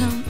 想。